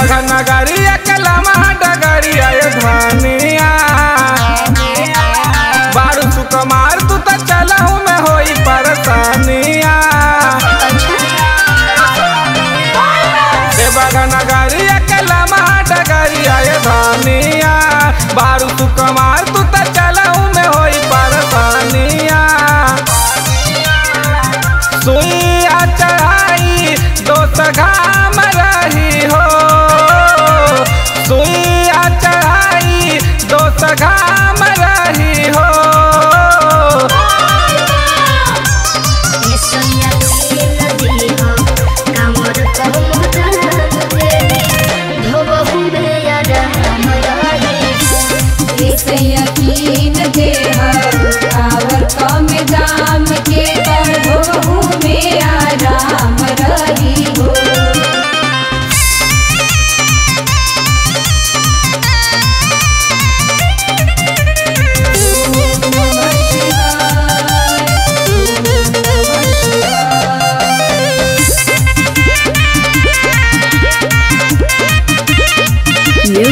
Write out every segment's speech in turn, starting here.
देवघर नगरिया कलमा डगरिया धनिया बारू सुकुमार तू तो चलहू में होई परेशानिया देवघर नगरिया कलमा डगरिया धनिया बारू सुकुमार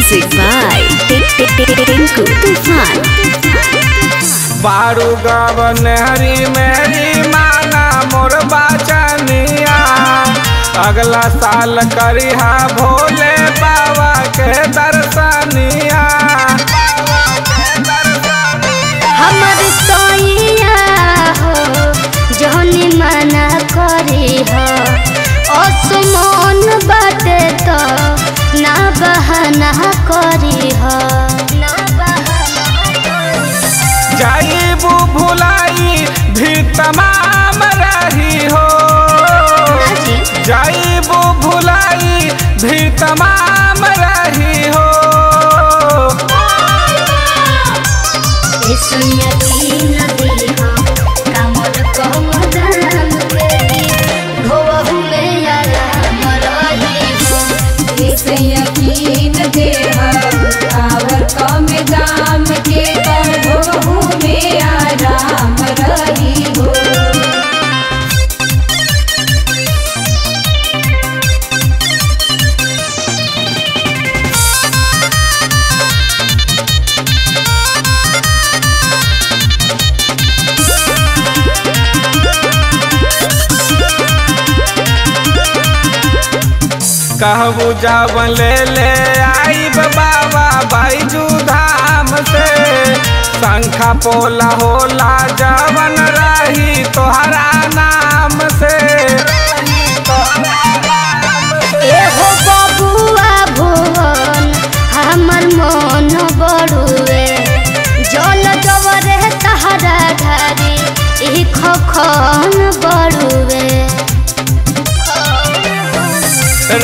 Music by Tinku Tufan. बारू गवन हरी मेरी माना मोर बाचनिया अगला साल करिहा भोले बाबा के दर्शनिया। हमर सोइया हो जहनी मना करी हो। असमान बाटे तो ना बहाना करी जाइबू भुलाई भी तमाम रही हो। जाइबू भुलाई भी तमाम रही हो। यकीन कहबू जावन ले ले आईब बाबा बाईजू धाम से। शंखा पोला होला, जवन रही तोहरा नाम से। एहो बबुआ भुवन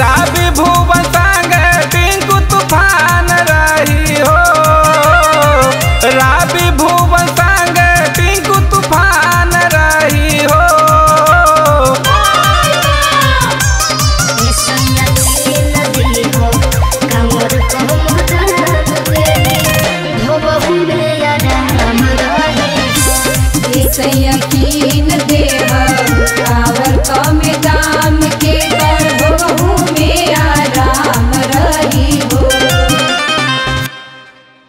राबी भुवन